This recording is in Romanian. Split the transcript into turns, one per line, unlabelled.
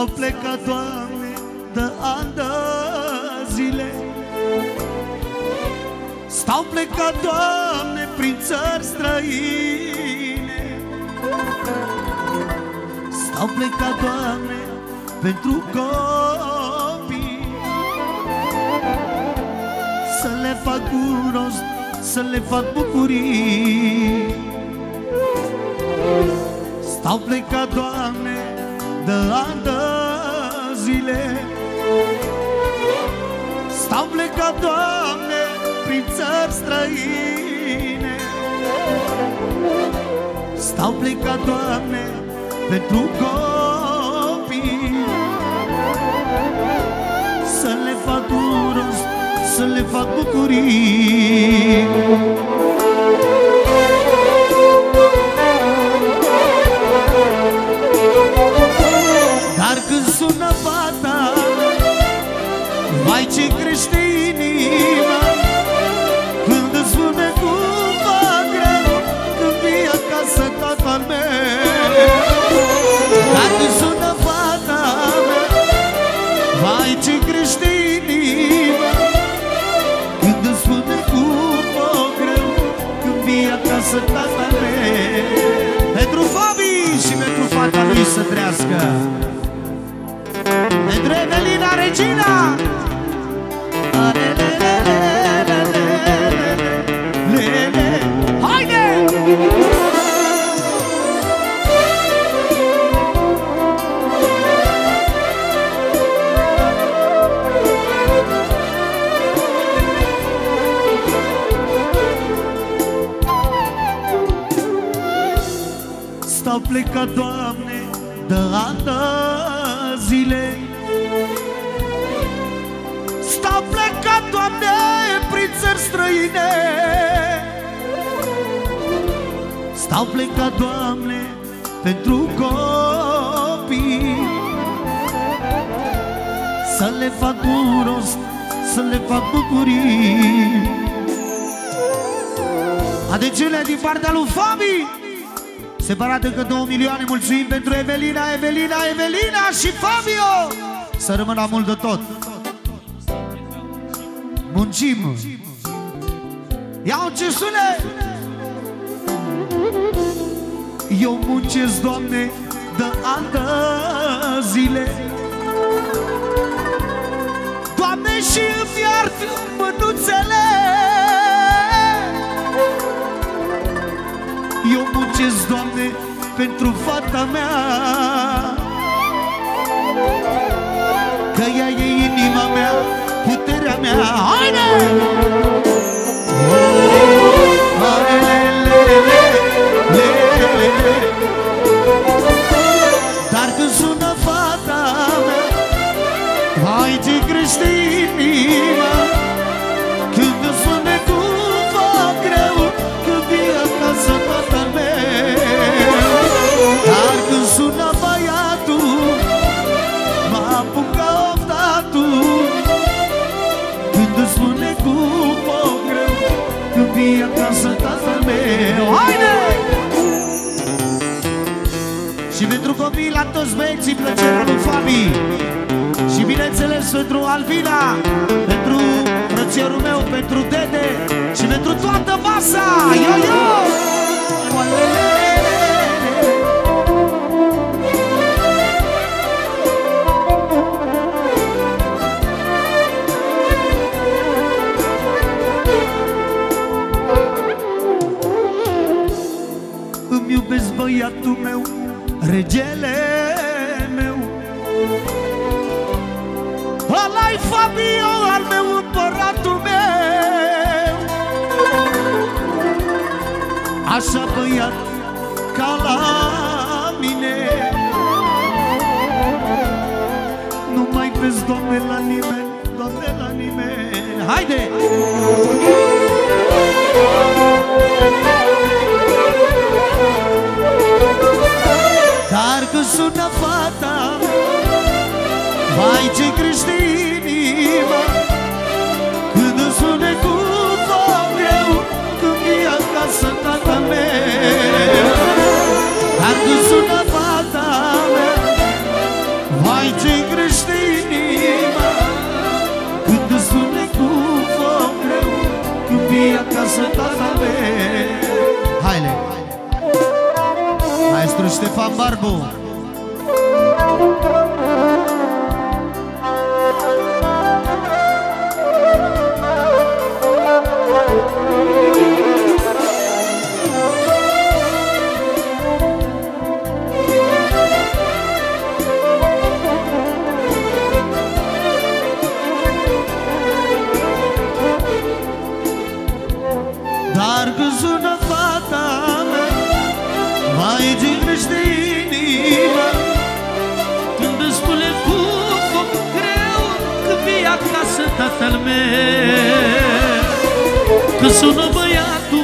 Stau plecat, Doamne, de ani de zile. Stau plecat, Doamne, prin țări străine. Stau plecat, Doamne, pentru copii. Să le fac un rost, să le fac bucurii. Stau plecat, Doamne, de ani de zile. Stau plecat, Doamne, prin țări străine. Stau plecat, Doamne, pentru copii. Să le fac un rost, să le fac bucurii fata lui să trească pentru Evelina Regina Haide! Stau plecat, Doamne, de ani de zile. Stau plecat, Doamne, prin țări străine. Stau plecat, Doamne, pentru copii. Să le fac un rost, să le fac bucurii. Adecele din partea lui Fabi Separat încă 2 milioane, mulțumim pentru Evelina, Evelina, Evelina și Fabio! Să rămână mult de tot. Muncim. Iau ce sune Eu muncesc, Doamne, de ani de zile. Doamne, și îmi iart mânuțele Eu muncesc, Doamne, pentru fata mea. Că ea e inima mea, puterea mea. Haide! Dar când sună fata mea Vai ce crește inima Când vii acasă tatăl meu Haide! Și pentru copii la toți băieții plăcerea lui Fabi Și bineînțeles pentru Alvina Pentru frățiorul meu, pentru Dede Și pentru toată masa Yo, yo! Regele meu. Ăla-i Fabio al meu, împăratul meu. Așa băiat ca la mine. Nu mai vezi, Doamne, la nimeni, Doamne, la nimeni. Haide! Dar vii acasă, tata mea Haide! Maestru Ștefan Barbu Thank. Mai ginește inima Când îmi spune cu foc greu Că vii acasă tatăl meu. Când sună băiatul